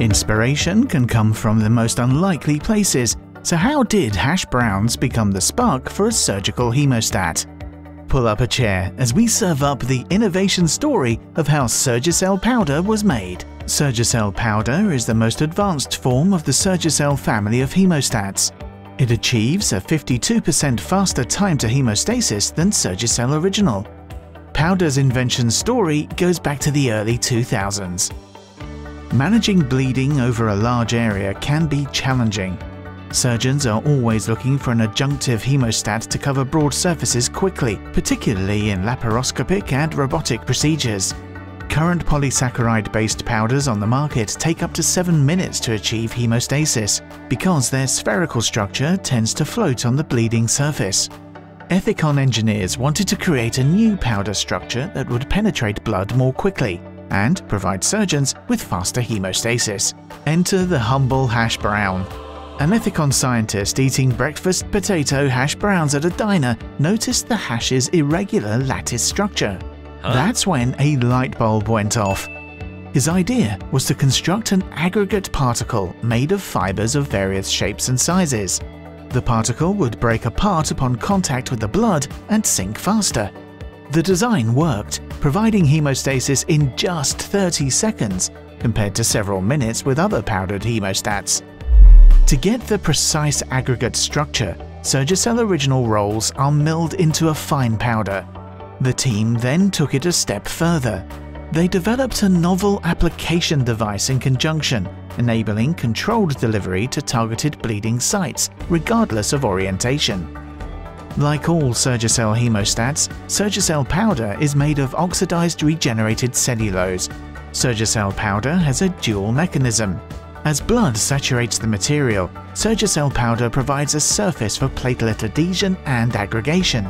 Inspiration can come from the most unlikely places, so how did hash browns become the spark for a surgical hemostat? Pull up a chair as we serve up the innovation story of how Surgicel powder was made. Surgicel powder is the most advanced form of the Surgicel family of hemostats. It achieves a 52% faster time to hemostasis than Surgicel original. Powder's invention story goes back to the early 2000s. Managing bleeding over a large area can be challenging. Surgeons are always looking for an adjunctive hemostat to cover broad surfaces quickly, particularly in laparoscopic and robotic procedures. Current polysaccharide-based powders on the market take up to 7 minutes to achieve hemostasis because their spherical structure tends to float on the bleeding surface. Ethicon engineers wanted to create a new powder structure that would penetrate blood more quickly and provide surgeons with faster hemostasis. Enter the humble hash brown, an Ethicon scientist eating breakfast potato hash browns at a diner noticed the hash's irregular lattice structure. Huh? That's when a light bulb went off. His idea was to construct an aggregate particle made of fibers of various shapes and sizes. The particle would break apart upon contact with the blood and sink faster. The design worked, providing hemostasis in just 30 seconds, compared to several minutes with other powdered hemostats. To get the precise aggregate structure, Surgicel original rolls are milled into a fine powder. The team then took it a step further. They developed a novel application device in conjunction, enabling controlled delivery to targeted bleeding sites, regardless of orientation. Like all Surgicel hemostats, Surgicel powder is made of oxidized regenerated cellulose. Surgicel powder has a dual mechanism. As blood saturates the material, Surgicel powder provides a surface for platelet adhesion and aggregation.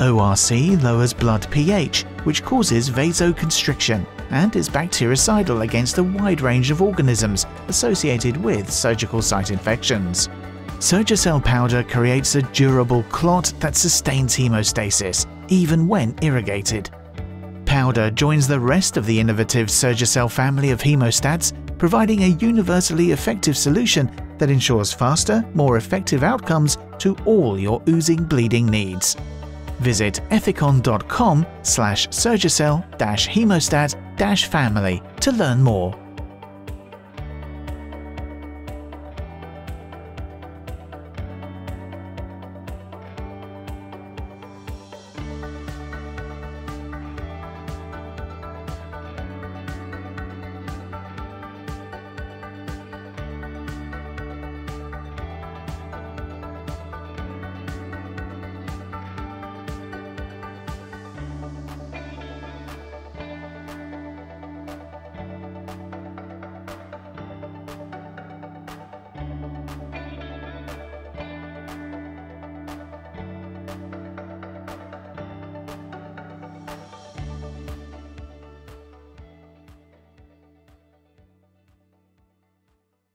ORC lowers blood pH, which causes vasoconstriction and is bactericidal against a wide range of organisms associated with surgical site infections. Surgicel powder creates a durable clot that sustains hemostasis, even when irrigated. Powder joins the rest of the innovative Surgicel family of hemostats providing a universally effective solution that ensures faster, more effective outcomes to all your oozing bleeding needs. Visit ethicon.com slash surgicel-hemostat-family to learn more.